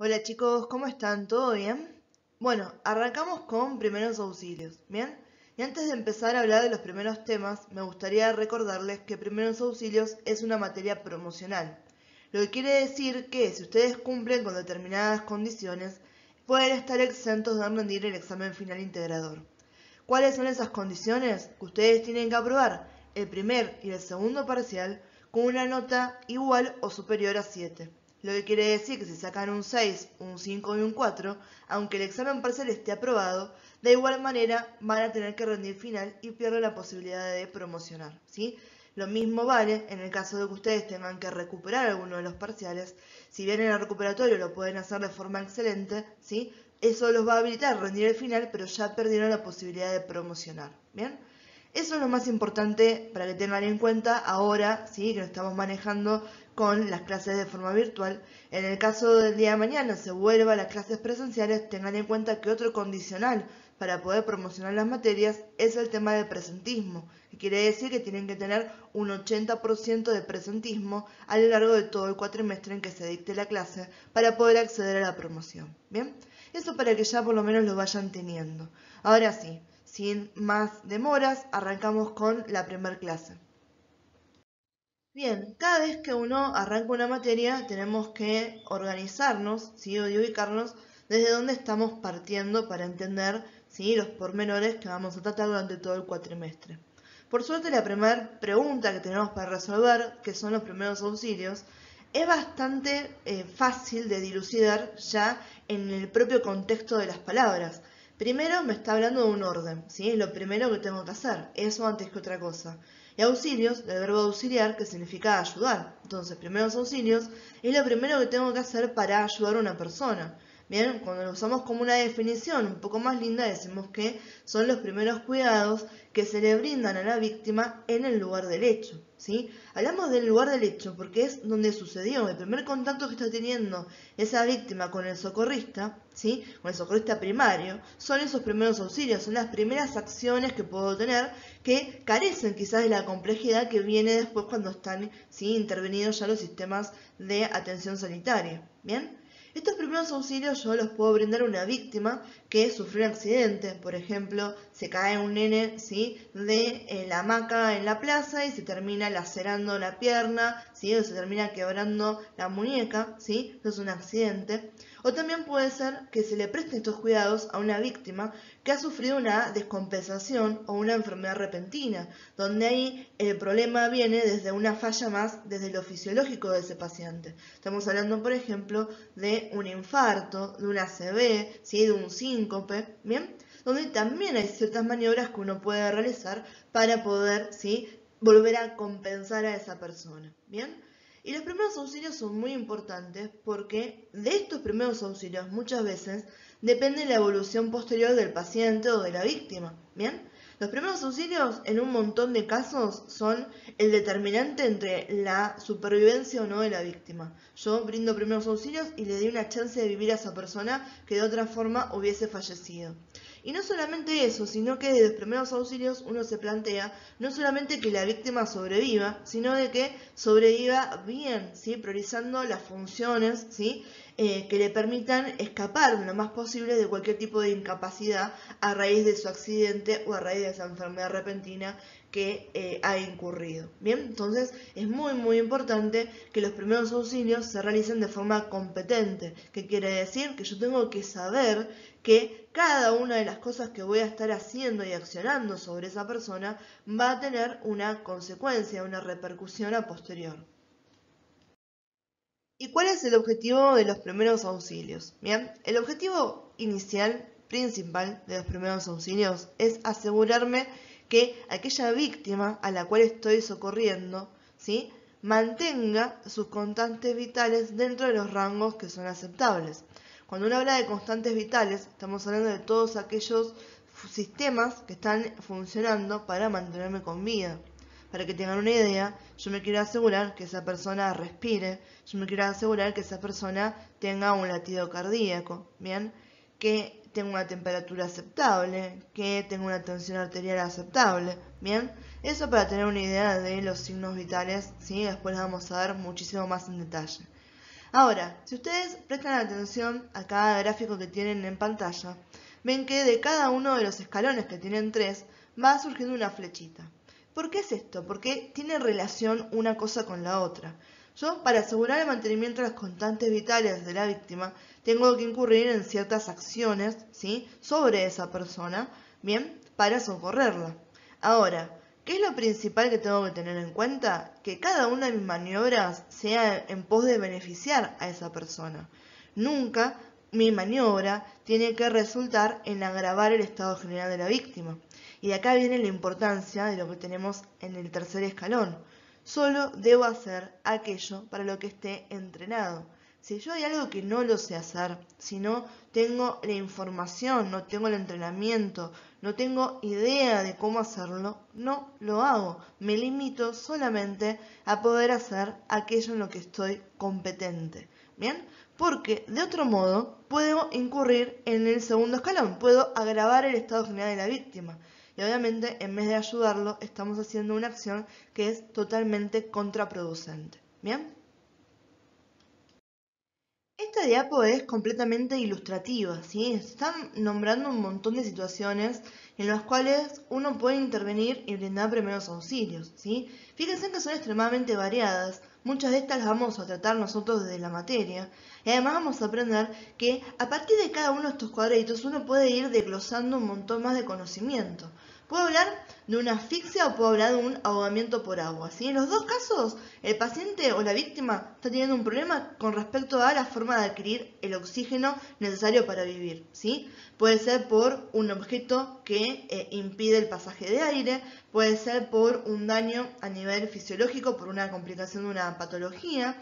Hola chicos, ¿cómo están? ¿Todo bien? Bueno, arrancamos con primeros auxilios, ¿bien? Y antes de empezar a hablar de los primeros temas, me gustaría recordarles que primeros auxilios es una materia promocional. Lo que quiere decir que si ustedes cumplen con determinadas condiciones, pueden estar exentos de rendir el examen final integrador. ¿Cuáles son esas condiciones? Que ustedes tienen que aprobar el primer y el segundo parcial con una nota igual o superior a 7. Lo que quiere decir que si sacan un 6, un 5 y un 4, aunque el examen parcial esté aprobado, de igual manera van a tener que rendir final y pierden la posibilidad de promocionar. ¿sí? Lo mismo vale en el caso de que ustedes tengan que recuperar alguno de los parciales. Si bien en el recuperatorio lo pueden hacer de forma excelente, ¿sí? eso los va a habilitar a rendir el final, pero ya perdieron la posibilidad de promocionar. ¿bien? Eso es lo más importante para que tengan en cuenta ahora, ¿sí? que lo estamos manejando con las clases de forma virtual. En el caso del día de mañana se vuelva a las clases presenciales, tengan en cuenta que otro condicional para poder promocionar las materias es el tema del presentismo, que quiere decir que tienen que tener un 80% de presentismo a lo largo de todo el cuatrimestre en que se dicte la clase para poder acceder a la promoción. ¿Bien? Eso para que ya por lo menos lo vayan teniendo. Ahora sí, sin más demoras, arrancamos con la primera clase. Bien, cada vez que uno arranca una materia tenemos que organizarnos ¿sí? o ubicarnos desde dónde estamos partiendo para entender ¿sí? los pormenores que vamos a tratar durante todo el cuatrimestre. Por suerte la primera pregunta que tenemos para resolver, que son los primeros auxilios, es bastante eh, fácil de dilucidar ya en el propio contexto de las palabras. Primero me está hablando de un orden, ¿sí? Es lo primero que tengo que hacer, eso antes que otra cosa. Y auxilios, del verbo auxiliar, que significa ayudar. Entonces, primeros auxilios es lo primero que tengo que hacer para ayudar a una persona. Bien, cuando lo usamos como una definición un poco más linda, decimos que son los primeros cuidados que se le brindan a la víctima en el lugar del hecho. ¿sí? Hablamos del lugar del hecho porque es donde sucedió, el primer contacto que está teniendo esa víctima con el socorrista, ¿sí? con el socorrista primario, son esos primeros auxilios, son las primeras acciones que puedo tener que carecen quizás de la complejidad que viene después cuando están intervenidos ya los sistemas de atención sanitaria. ¿Bien? Estos primeros auxilios yo los puedo brindar a una víctima que sufrió un accidente. Por ejemplo, se cae un nene ¿sí? de eh, la hamaca en la plaza y se termina lacerando la pierna, ¿sí? o se termina quebrando la muñeca. ¿sí? Eso es un accidente. O también puede ser que se le presten estos cuidados a una víctima que ha sufrido una descompensación o una enfermedad repentina, donde ahí el problema viene desde una falla más desde lo fisiológico de ese paciente. Estamos hablando, por ejemplo, de un infarto, de una ACV, ¿sí? de un síncope, ¿bien? Donde también hay ciertas maniobras que uno puede realizar para poder ¿sí? volver a compensar a esa persona, ¿bien? Y los primeros auxilios son muy importantes porque de estos primeros auxilios muchas veces depende la evolución posterior del paciente o de la víctima. ¿Bien? Los primeros auxilios en un montón de casos son el determinante entre la supervivencia o no de la víctima. Yo brindo primeros auxilios y le doy una chance de vivir a esa persona que de otra forma hubiese fallecido. Y no solamente eso, sino que desde los primeros auxilios uno se plantea no solamente que la víctima sobreviva, sino de que sobreviva bien, ¿sí? priorizando las funciones ¿sí? Eh, que le permitan escapar lo más posible de cualquier tipo de incapacidad a raíz de su accidente o a raíz de esa enfermedad repentina que eh, ha incurrido. Bien, entonces es muy muy importante que los primeros auxilios se realicen de forma competente, que quiere decir que yo tengo que saber que cada una de las cosas que voy a estar haciendo y accionando sobre esa persona va a tener una consecuencia, una repercusión a posterior. ¿Y cuál es el objetivo de los primeros auxilios? Bien, el objetivo inicial, principal de los primeros auxilios es asegurarme que aquella víctima a la cual estoy socorriendo, ¿sí? mantenga sus constantes vitales dentro de los rangos que son aceptables. Cuando uno habla de constantes vitales, estamos hablando de todos aquellos sistemas que están funcionando para mantenerme con vida. Para que tengan una idea, yo me quiero asegurar que esa persona respire, yo me quiero asegurar que esa persona tenga un latido cardíaco, ¿bien? Que tenga una temperatura aceptable, que tenga una tensión arterial aceptable, ¿bien? Eso para tener una idea de los signos vitales, ¿sí? Después vamos a dar muchísimo más en detalle. Ahora, si ustedes prestan atención a cada gráfico que tienen en pantalla, ven que de cada uno de los escalones que tienen tres, va surgiendo una flechita. ¿Por qué es esto? Porque tiene relación una cosa con la otra. Yo, para asegurar el mantenimiento de las constantes vitales de la víctima, tengo que incurrir en ciertas acciones, ¿sí? Sobre esa persona, ¿bien? Para socorrerla. Ahora, ¿qué es lo principal que tengo que tener en cuenta? Que cada una de mis maniobras sea en pos de beneficiar a esa persona. Nunca mi maniobra tiene que resultar en agravar el estado general de la víctima. Y de acá viene la importancia de lo que tenemos en el tercer escalón. Solo debo hacer aquello para lo que esté entrenado. Si yo hay algo que no lo sé hacer, si no tengo la información, no tengo el entrenamiento, no tengo idea de cómo hacerlo, no lo hago. Me limito solamente a poder hacer aquello en lo que estoy competente. ¿Bien? Porque de otro modo puedo incurrir en el segundo escalón, puedo agravar el estado general de la víctima. Y obviamente en vez de ayudarlo estamos haciendo una acción que es totalmente contraproducente. ¿Bien? Esta diapo es completamente ilustrativa, ¿sí? Están nombrando un montón de situaciones en las cuales uno puede intervenir y brindar primeros auxilios, ¿sí? Fíjense que son extremadamente variadas, muchas de estas las vamos a tratar nosotros desde la materia, y además vamos a aprender que a partir de cada uno de estos cuadraditos uno puede ir desglosando un montón más de conocimiento. Puedo hablar de una asfixia o puedo hablar de un ahogamiento por agua. ¿sí? En los dos casos, el paciente o la víctima está teniendo un problema con respecto a la forma de adquirir el oxígeno necesario para vivir. ¿sí? Puede ser por un objeto que eh, impide el pasaje de aire, puede ser por un daño a nivel fisiológico, por una complicación de una patología,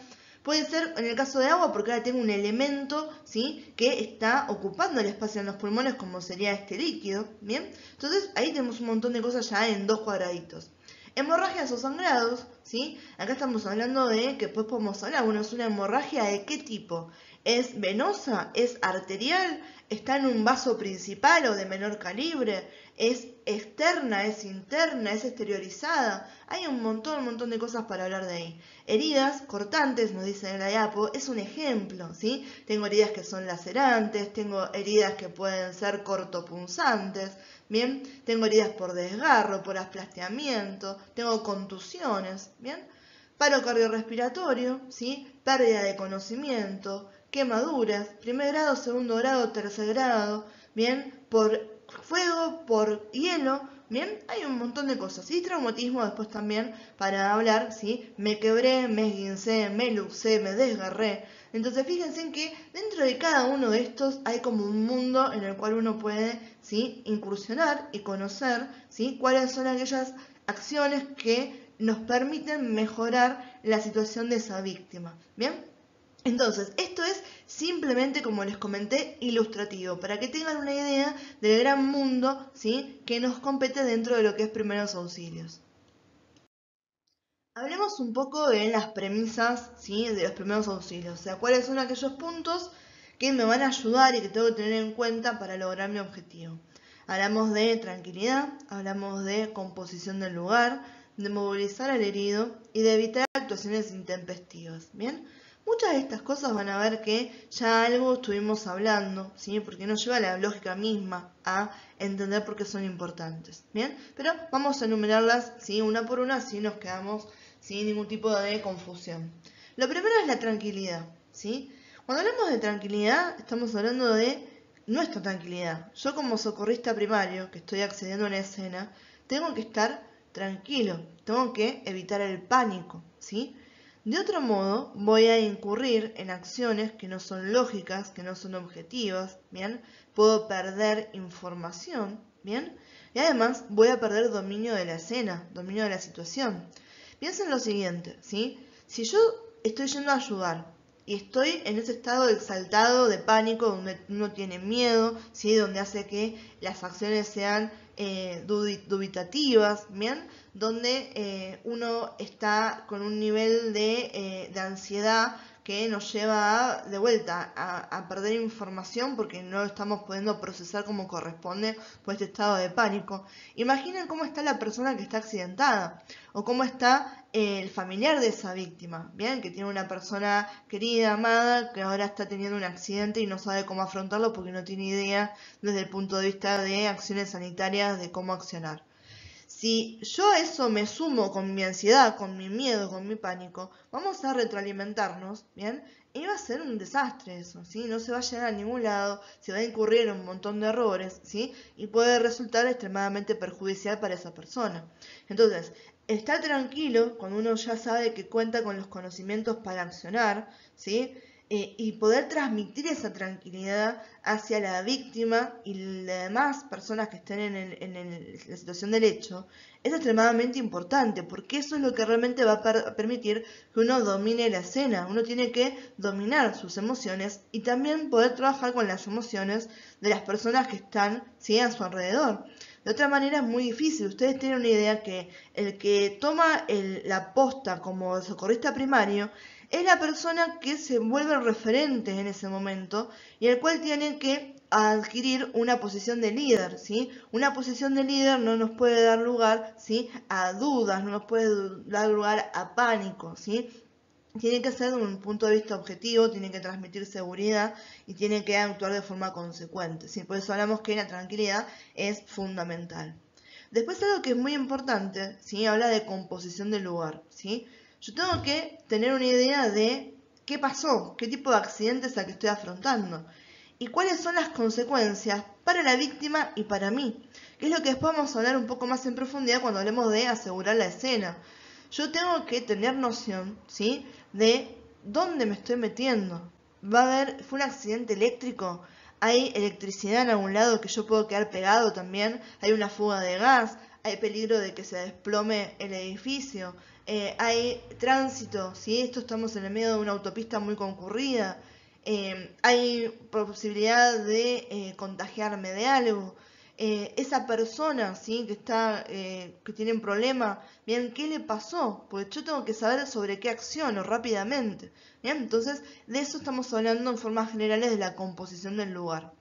Puede ser en el caso de agua porque ahora tengo un elemento ¿sí? que está ocupando el espacio en los pulmones como sería este líquido. ¿bien? Entonces ahí tenemos un montón de cosas ya en dos cuadraditos. Hemorragias o sangrados, ¿sí? Acá estamos hablando de que pues podemos hablar, bueno, es una hemorragia de qué tipo. ¿Es venosa? ¿Es arterial? ¿Está en un vaso principal o de menor calibre? ¿Es externa? ¿Es interna? ¿Es exteriorizada? Hay un montón, un montón de cosas para hablar de ahí. Heridas cortantes, nos dice en la diapo, es un ejemplo, ¿sí? Tengo heridas que son lacerantes, tengo heridas que pueden ser cortopunzantes, ¿bien? Tengo heridas por desgarro, por asplasteamiento, tengo contusiones, ¿bien? Paro cardiorrespiratorio, ¿sí? Pérdida de conocimiento, quemaduras, primer grado, segundo grado, tercer grado, bien, por fuego, por hielo, bien, hay un montón de cosas. Y traumatismo después también para hablar, ¿sí? Me quebré, me esguincé, me luxé, me desgarré. Entonces fíjense en que dentro de cada uno de estos hay como un mundo en el cual uno puede, ¿sí? Incursionar y conocer, ¿sí? Cuáles son aquellas acciones que nos permiten mejorar la situación de esa víctima, ¿bien? Entonces, esto es simplemente, como les comenté, ilustrativo, para que tengan una idea del gran mundo ¿sí? que nos compete dentro de lo que es primeros auxilios. Hablemos un poco de las premisas ¿sí? de los primeros auxilios, o sea, cuáles son aquellos puntos que me van a ayudar y que tengo que tener en cuenta para lograr mi objetivo. Hablamos de tranquilidad, hablamos de composición del lugar, de movilizar al herido y de evitar actuaciones intempestivas. ¿Bien? Muchas de estas cosas van a ver que ya algo estuvimos hablando, ¿sí? porque nos lleva la lógica misma a entender por qué son importantes. ¿bien? Pero vamos a enumerarlas ¿sí? una por una si nos quedamos sin ningún tipo de confusión. Lo primero es la tranquilidad. ¿sí? Cuando hablamos de tranquilidad, estamos hablando de nuestra tranquilidad. Yo como socorrista primario, que estoy accediendo a una escena, tengo que estar tranquilo, tengo que evitar el pánico. ¿sí? De otro modo, voy a incurrir en acciones que no son lógicas, que no son objetivas, ¿bien? Puedo perder información, ¿bien? Y además voy a perder dominio de la escena, dominio de la situación. Piensen lo siguiente, ¿sí? Si yo estoy yendo a ayudar y estoy en ese estado exaltado de pánico, donde uno tiene miedo, ¿sí? Donde hace que las acciones sean eh, dubitativas, ¿bien? Donde eh, uno está con un nivel de, eh, de, ansiedad que nos lleva de vuelta a, perder información porque no estamos pudiendo procesar como corresponde por este estado de pánico. Imaginen cómo está la persona que está accidentada o cómo está el familiar de esa víctima, bien, que tiene una persona querida, amada, que ahora está teniendo un accidente y no sabe cómo afrontarlo porque no tiene idea desde el punto de vista de acciones sanitarias de cómo accionar. Si yo eso me sumo con mi ansiedad, con mi miedo, con mi pánico, vamos a retroalimentarnos, ¿bien? Y va a ser un desastre eso, ¿sí? No se va a llegar a ningún lado, se va a incurrir en un montón de errores, ¿sí? Y puede resultar extremadamente perjudicial para esa persona. Entonces, estar tranquilo cuando uno ya sabe que cuenta con los conocimientos para accionar, ¿sí? Eh, y poder transmitir esa tranquilidad hacia la víctima y las demás personas que estén en, la situación del hecho es extremadamente importante porque eso es lo que realmente va a permitir que uno domine la escena. Uno tiene que dominar sus emociones y también poder trabajar con las emociones de las personas que están a su alrededor. De otra manera es muy difícil. Ustedes tienen una idea que el que toma la posta como socorrista primario es la persona que se vuelve referente en ese momento y el cual tiene que adquirir una posición de líder, ¿sí? Una posición de líder no nos puede dar lugar, ¿sí? A dudas, no nos puede dar lugar a pánico, ¿sí? Tiene que ser de un punto de vista objetivo, tiene que transmitir seguridad y tiene que actuar de forma consecuente, ¿sí? Por eso hablamos que la tranquilidad es fundamental. Después algo que es muy importante, ¿sí? Habla de composición del lugar, ¿sí? Yo tengo que tener una idea de qué pasó, qué tipo de accidente es el que estoy afrontando y cuáles son las consecuencias para la víctima y para mí, que es lo que después vamos a hablar un poco más en profundidad cuando hablemos de asegurar la escena. Yo tengo que tener noción, ¿sí? De dónde me estoy metiendo. Va a haber, fue un accidente eléctrico, hay electricidad en algún lado que yo puedo quedar pegado también, hay una fuga de gas, hay peligro de que se desplome el edificio, eh, hay tránsito, si esto estamos en el medio de una autopista muy concurrida, eh, hay posibilidad de eh, contagiarme de algo. Esa persona ¿sí? que está que tiene un problema, bien, ¿qué le pasó? Porque yo tengo que saber sobre qué acciono rápidamente. Bien, entonces de eso estamos hablando en formas generales de la composición del lugar.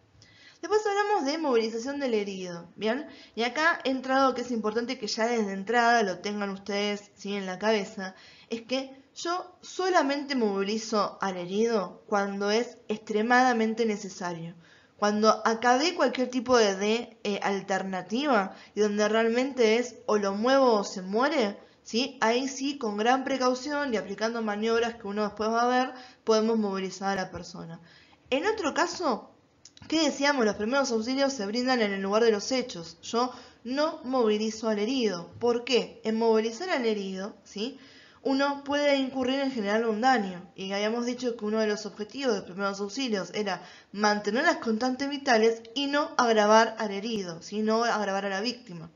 Después hablamos de movilización del herido, ¿bien? Y acá he entrado que es importante que ya desde entrada lo tengan ustedes ¿sí? en la cabeza, es que yo solamente movilizo al herido cuando es extremadamente necesario. Cuando acabé cualquier tipo de, eh, alternativa y donde realmente es o lo muevo o se muere, ¿sí? ahí sí, con gran precaución y aplicando maniobras que uno después va a ver, podemos movilizar a la persona. En otro caso, ¿Qué decíamos? Los primeros auxilios se brindan en el lugar de los hechos. Yo no movilizo al herido. ¿Por qué? En movilizar al herido, ¿sí? Uno puede incurrir en generar un daño. Y habíamos dicho que uno de los objetivos de primeros auxilios era mantener las constantes vitales y no agravar al herido, sino agravar a la víctima.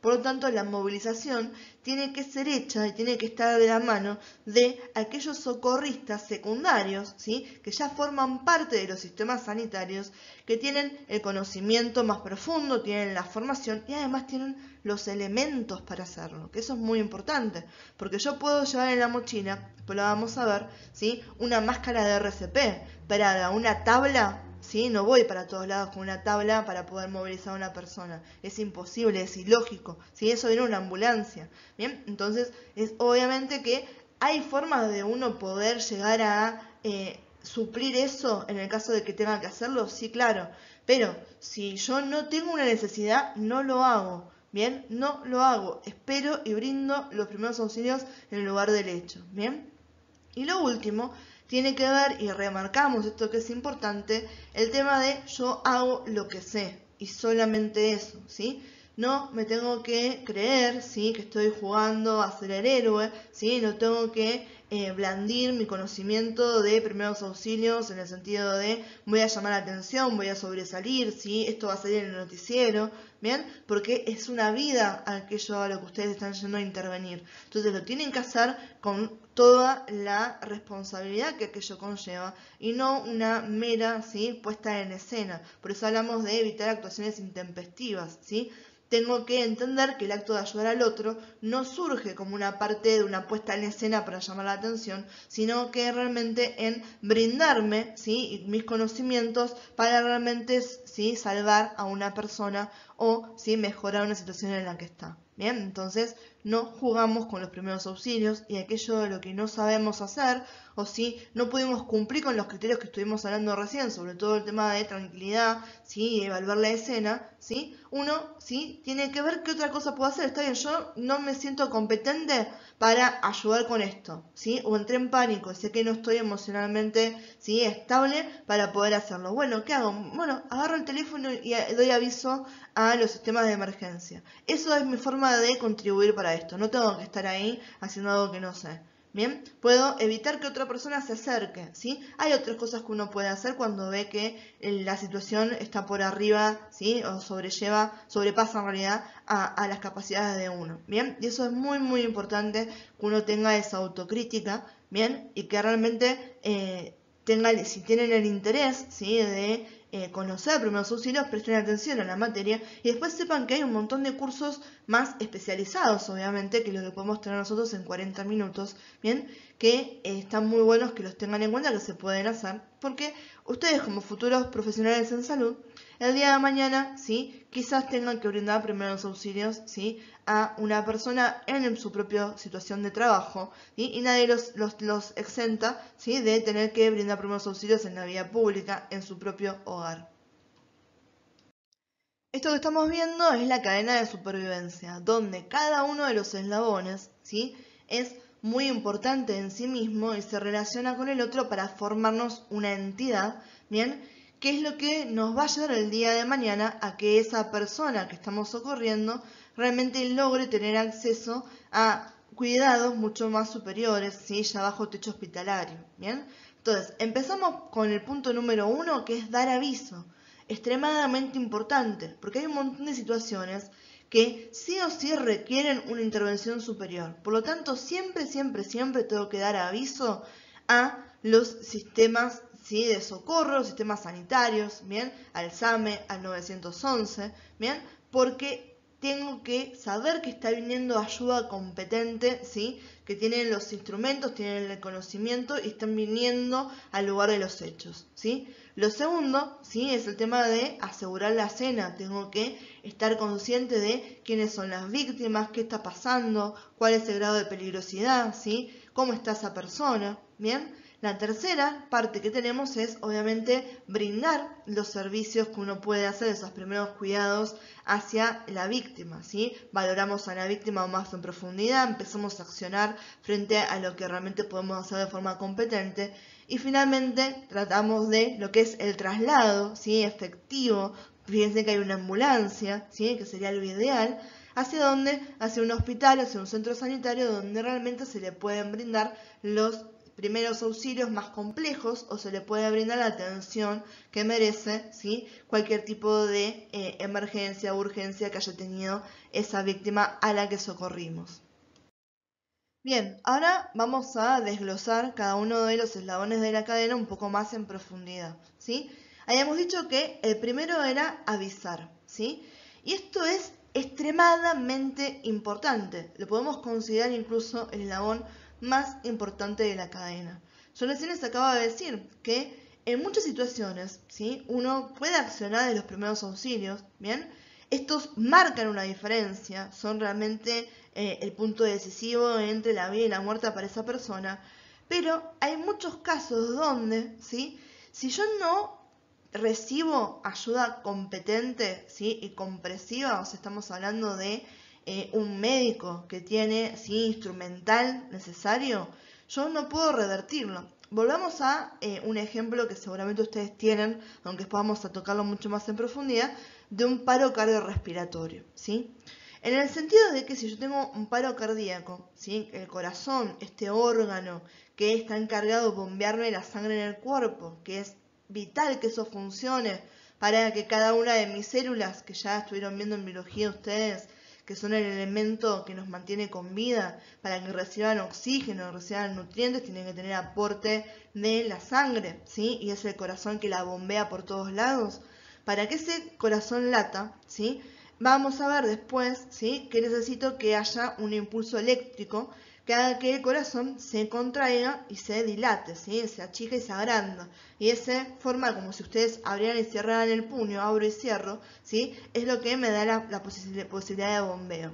Por lo tanto, la movilización tiene que ser hecha y tiene que estar de la mano de aquellos socorristas secundarios, ¿sí? Que ya forman parte de los sistemas sanitarios, que tienen el conocimiento más profundo, tienen la formación y además tienen los elementos para hacerlo, que eso es muy importante, porque yo puedo llevar en la mochila, pues lo vamos a ver. Una máscara de RCP, para una tabla ¿sí? No voy para todos lados con una tabla para poder movilizar a una persona. Es imposible, es ilógico. Si Eso viene una ambulancia. Bien, entonces es obviamente que hay formas de uno poder llegar a eh, suplir eso en el caso de que tenga que hacerlo, sí, claro. Pero si yo no tengo una necesidad, no lo hago. Bien, no lo hago. Espero y brindo los primeros auxilios en el lugar del hecho. Bien. Y lo último tiene que ver, y remarcamos esto que es importante, el tema de yo hago lo que sé y solamente eso, ¿sí? No me tengo que creer, ¿sí? Que estoy jugando a ser el héroe, ¿sí? No tengo que eh, blandir mi conocimiento de primeros auxilios en el sentido de voy a llamar la atención, voy a sobresalir, ¿sí? Esto va a salir en el noticiero, ¿bien? Porque es una vida aquello a lo que ustedes están yendo a intervenir. Entonces lo tienen que hacer con toda la responsabilidad que aquello conlleva y no una mera ¿sí? puesta en escena. Por eso hablamos de evitar actuaciones intempestivas, ¿sí? Tengo que entender que el acto de ayudar al otro no surge como una parte de una puesta en escena para llamar la atención, sino que realmente en brindarme ¿sí? mis conocimientos para realmente ¿sí? salvar a una persona o ¿sí? mejorar una situación en la que está. Bien, entonces no jugamos con los primeros auxilios y aquello de lo que no sabemos hacer o si no pudimos cumplir con los criterios que estuvimos hablando recién, sobre todo el tema de tranquilidad, ¿sí? evaluar la escena, ¿sí? uno ¿sí? tiene que ver qué otra cosa puedo hacer. Está bien, yo no me siento competente para ayudar con esto, ¿sí? o entré en pánico, sé que no estoy emocionalmente ¿sí? estable para poder hacerlo. Bueno, ¿qué hago? Bueno, agarro el teléfono y doy aviso a los sistemas de emergencia. Eso es mi forma de contribuir para esto. No tengo que estar ahí haciendo algo que no sé. Bien, puedo evitar que otra persona se acerque, ¿sí? Hay otras cosas que uno puede hacer cuando ve que eh, la situación está por arriba, ¿sí? O sobrelleva, sobrepasa en realidad a, las capacidades de uno, ¿bien? Y eso es muy, muy importante que uno tenga esa autocrítica, ¿bien? Y que realmente eh, tenga, si tienen el interés, ¿sí? De eh, conocer primeros auxilios, presten atención a la materia y después sepan que hay un montón de cursos más especializados, obviamente, que lo que podemos tener nosotros en 40 minutos, ¿bien? Que eh, están muy buenos que los tengan en cuenta, que se pueden hacer, porque ustedes como futuros profesionales en salud, el día de mañana, ¿sí? Quizás tengan que brindar primeros auxilios, ¿sí? A una persona en su propia situación de trabajo, Y nadie los, los, los exenta, ¿sí? De tener que brindar primeros auxilios en la vía pública, en su propio hogar. Esto que estamos viendo es la cadena de supervivencia, donde cada uno de los eslabones, ¿sí? Es muy importante en sí mismo y se relaciona con el otro para formarnos una entidad, ¿bien? qué es lo que nos va a ayudar el día de mañana a que esa persona que estamos socorriendo realmente logre tener acceso a cuidados mucho más superiores, ¿sí? ya bajo techo hospitalario. ¿bien? Entonces, empezamos con el punto número uno, que es dar aviso. Extremadamente importante, porque hay un montón de situaciones que sí o sí requieren una intervención superior. Por lo tanto, siempre, siempre, siempre tengo que dar aviso a los sistemas ¿sí? de socorro, sistemas sanitarios, ¿bien? Al SAME, al 911, ¿bien? Porque tengo que saber que está viniendo ayuda competente, ¿sí? Que tienen los instrumentos, tienen el conocimiento y están viniendo al lugar de los hechos, ¿sí? Lo segundo, ¿sí? Es el tema de asegurar la cena. Tengo que estar consciente de quiénes son las víctimas, qué está pasando, cuál es el grado de peligrosidad, ¿sí? Cómo está esa persona, ¿bien? La tercera parte que tenemos es obviamente brindar los servicios que uno puede hacer, esos primeros cuidados hacia la víctima. ¿sí? Valoramos a la víctima más en profundidad, empezamos a accionar frente a lo que realmente podemos hacer de forma competente y finalmente tratamos de lo que es el traslado ¿sí? efectivo. Fíjense que hay una ambulancia, ¿sí? que sería lo ideal, hacia dónde, hacia un hospital, hacia un centro sanitario donde realmente se le pueden brindar los primeros auxilios más complejos o se le puede brindar la atención que merece ¿sí? cualquier tipo de eh, emergencia urgencia que haya tenido esa víctima a la que socorrimos. Bien, ahora vamos a desglosar cada uno de los eslabones de la cadena un poco más en profundidad. ¿sí? Habíamos dicho que el primero era avisar. ¿sí? Y esto es extremadamente importante. Lo podemos considerar incluso el eslabón más importante de la cadena. Yo recién les acabo de decir que en muchas situaciones, ¿sí? Uno puede accionar de los primeros auxilios, ¿bien? Estos marcan una diferencia, son realmente eh, el punto decisivo entre la vida y la muerte para esa persona, pero hay muchos casos donde, ¿sí? Si yo no recibo ayuda competente, ¿sí? Y compresiva, o sea, estamos hablando de eh, un médico que tiene sí, instrumental necesario, yo no puedo revertirlo. Volvamos a eh, un ejemplo que seguramente ustedes tienen, aunque podamos a tocarlo mucho más en profundidad, de un paro cardiorrespiratorio. ¿sí? En el sentido de que si yo tengo un paro cardíaco, ¿sí? el corazón, este órgano que está encargado de bombearme la sangre en el cuerpo, que es vital que eso funcione para que cada una de mis células, que ya estuvieron viendo en biología ustedes, que son el elemento que nos mantiene con vida, para que reciban oxígeno, reciban nutrientes, tienen que tener aporte de la sangre, ¿sí? Y es el corazón que la bombea por todos lados. Para que ese corazón lata, ¿sí? Vamos a ver después, ¿sí? Que necesito que haya un impulso eléctrico que haga que el corazón se contraiga y se dilate, ¿sí? se achica y se agranda. Y esa forma como si ustedes abrieran y cerraran el puño, abro y cierro, ¿sí? es lo que me da la, posibilidad de bombeo.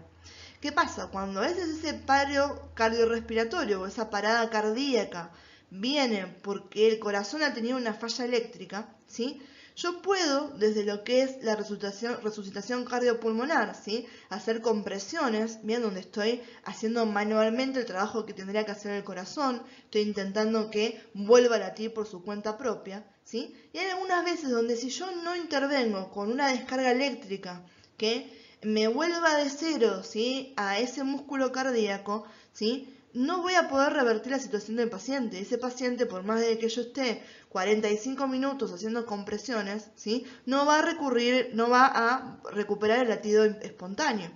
¿Qué pasa? Cuando a veces ese paro cardiorrespiratorio o esa parada cardíaca viene porque el corazón ha tenido una falla eléctrica, ¿sí? Yo puedo, desde lo que es la resucitación, cardiopulmonar, ¿sí? hacer compresiones, bien, donde estoy haciendo manualmente el trabajo que tendría que hacer el corazón, estoy intentando que vuelva a latir por su cuenta propia, ¿sí? Y hay algunas veces donde si yo no intervengo con una descarga eléctrica que me vuelva de cero, ¿sí? A ese músculo cardíaco, ¿sí? No voy a poder revertir la situación del paciente. Ese paciente, por más de que yo esté 45 minutos haciendo compresiones, ¿sí? no va a recurrir, no va a recuperar el latido espontáneo.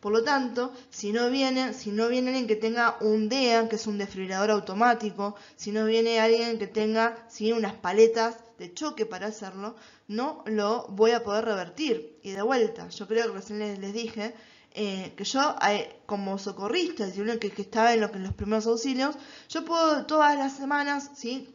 Por lo tanto, si no viene, si no viene alguien que tenga un DEA, que es un desfibrilador automático, si no viene alguien que tenga ¿sí? unas paletas de choque para hacerlo, no lo voy a poder revertir. Y de vuelta, yo creo que recién les, les dije eh, que yo eh, como socorrista, que, que estaba en los primeros auxilios, yo puedo todas las semanas, ¿sí?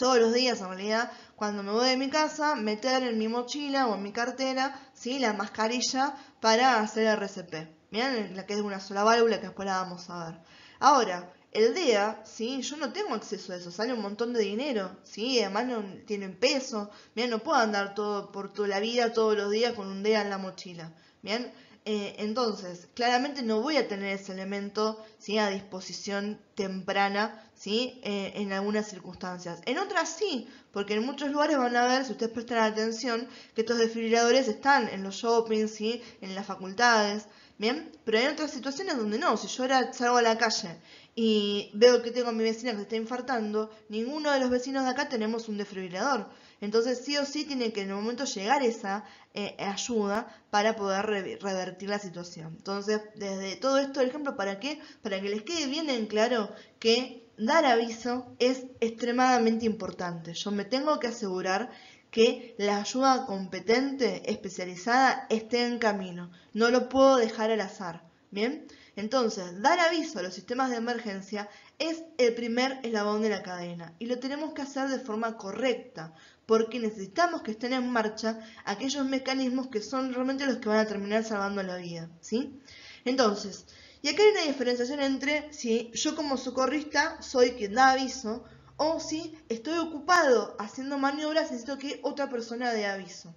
todos los días en realidad, cuando me voy de mi casa, meter en mi mochila o en mi cartera ¿sí? la mascarilla para hacer el RCP. Miren, la que es una sola válvula que después la vamos a ver. Ahora, el DEA, ¿sí? yo no tengo acceso a eso, sale un montón de dinero, ¿sí? además no tienen peso, Miren, no puedo andar todo por toda la vida, todos los días con un DEA en la mochila. Bien, eh, entonces, claramente no voy a tener ese elemento ¿sí? a disposición temprana ¿sí? Eh, en algunas circunstancias. En otras sí, porque en muchos lugares van a ver, si ustedes prestan atención, que estos desfibriladores están en los shoppings, ¿sí? en las facultades, ¿bien? Pero hay otras situaciones donde no, si yo ahora salgo a la calle y veo que tengo a mi vecina que se está infartando, ninguno de los vecinos de acá tenemos un desfibrilador. Entonces sí o sí tiene que en un momento llegar esa eh, ayuda para poder revertir la situación. Entonces, desde todo esto, el ejemplo, ¿para qué? Para que les quede bien en claro que dar aviso es extremadamente importante. Yo me tengo que asegurar que la ayuda competente, especializada, esté en camino. No lo puedo dejar al azar. ¿Bien? Entonces, dar aviso a los sistemas de emergencia es el primer eslabón de la cadena y lo tenemos que hacer de forma correcta, porque necesitamos que estén en marcha aquellos mecanismos que son realmente los que van a terminar salvando la vida, ¿sí? Entonces, y acá hay una diferenciación entre si yo como socorrista soy quien da aviso o si estoy ocupado haciendo maniobras necesito que otra persona dé aviso.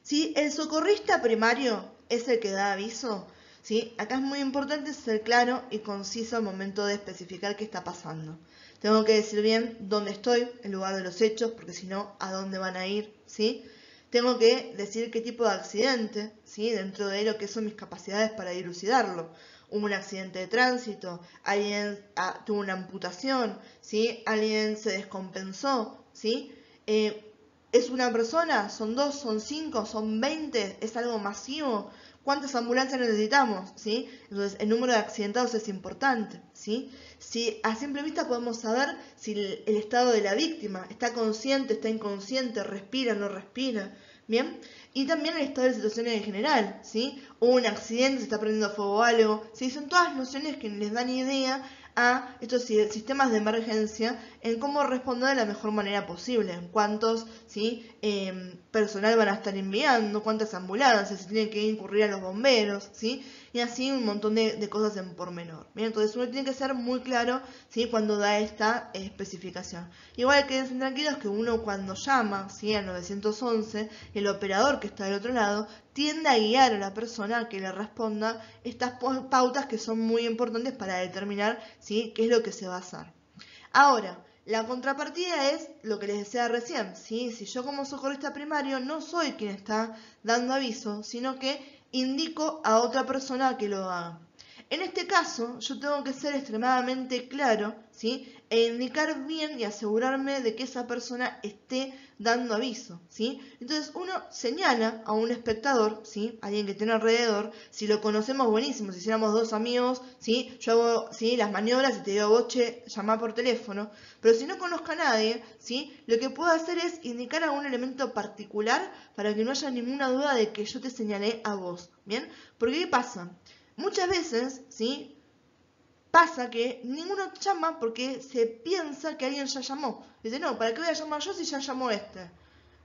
Si el socorrista primario es el que da aviso, ¿sí? acá es muy importante ser claro y conciso al momento de especificar qué está pasando. Tengo que decir bien dónde estoy, el lugar de los hechos, porque si no, a dónde van a ir, ¿sí? Tengo que decir qué tipo de accidente, ¿sí? Dentro de lo que son mis capacidades para dilucidarlo. Hubo un accidente de tránsito, alguien ah, tuvo una amputación, ¿sí? Alguien se descompensó, ¿sí? Eh, ¿Es una persona? ¿Son dos? ¿Son cinco? ¿Son veinte? ¿Es algo masivo? Cuántas ambulancias necesitamos, ¿sí? Entonces, el número de accidentados es importante, ¿sí? Si a simple vista podemos saber si el, estado de la víctima está consciente, está inconsciente, respira, no respira, ¿bien? Y también el estado de la situación en general, ¿sí? Hubo un accidente, se está prendiendo fuego algo, ¿sí? Son todas nociones que les dan idea a estos sistemas de emergencia en cómo responder de la mejor manera posible, en cuántos ¿sí? Em, personal van a estar enviando, cuántas ambulancias, si tienen que incurrir a los bomberos, ¿sí? Y así un montón de, cosas en pormenor. Bien, entonces uno tiene que ser muy claro ¿sí? cuando da esta especificación. Igual que tranquilos que uno cuando llama ¿sí? al 911, el operador que está del otro lado tiende a guiar a la persona que le responda estas pautas que son muy importantes para determinar ¿sí? qué es lo que se va a hacer. Ahora, la contrapartida es lo que les decía recién, ¿sí? si yo como socorrista primario no soy quien está dando aviso, sino que indico a otra persona que lo haga. En este caso, yo tengo que ser extremadamente claro, ¿sí? E indicar bien y asegurarme de que esa persona esté dando aviso, ¿sí? Entonces uno señala a un espectador, ¿sí? Alguien que tiene alrededor, si lo conocemos buenísimo, si hiciéramos dos amigos, ¿sí? Yo hago, ¿sí? Las maniobras y te digo, vos, che, llama por teléfono, pero si no conozco a nadie, ¿sí? Lo que puedo hacer es indicar algún elemento particular para que no haya ninguna duda de que yo te señalé a vos, ¿bien? Porque ¿qué pasa? Muchas veces, ¿sí? Pasa que ninguno llama porque se piensa que alguien ya llamó. Dice, no, ¿para qué voy a llamar yo si ya llamó este?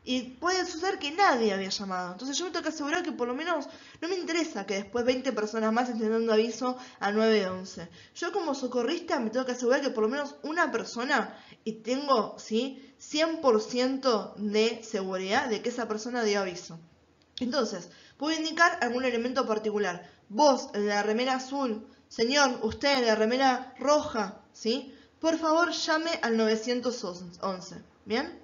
Y puede suceder que nadie había llamado. Entonces yo me tengo que asegurar que por lo menos no me interesa que después 20 personas más estén dando aviso a 911. Yo como socorrista me tengo que asegurar que por lo menos una persona y tengo ¿sí? 100% de seguridad de que esa persona dio aviso. Entonces, puedo indicar algún elemento particular. Vos, el de la remera azul, señor, usted, el de la remera roja, ¿sí? Por favor, llame al 911, ¿bien?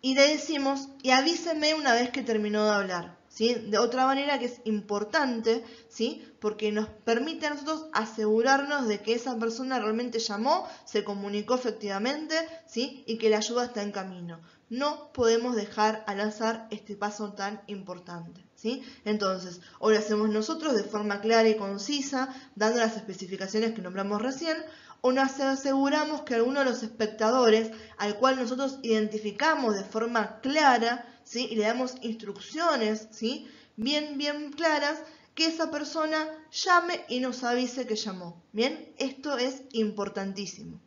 y le decimos, y avíseme una vez que terminó de hablar. ¿sí? De otra manera que es importante, ¿sí? porque nos permite a nosotros asegurarnos de que esa persona realmente llamó, se comunicó efectivamente ¿sí? y que la ayuda está en camino. No podemos dejar al azar este paso tan importante. ¿Sí? Entonces, o lo hacemos nosotros de forma clara y concisa, dando las especificaciones que nombramos recién, o nos aseguramos que alguno de los espectadores al cual nosotros identificamos de forma clara ¿sí? y le damos instrucciones ¿sí? bien, bien claras, que esa persona llame y nos avise que llamó. Bien, esto es importantísimo.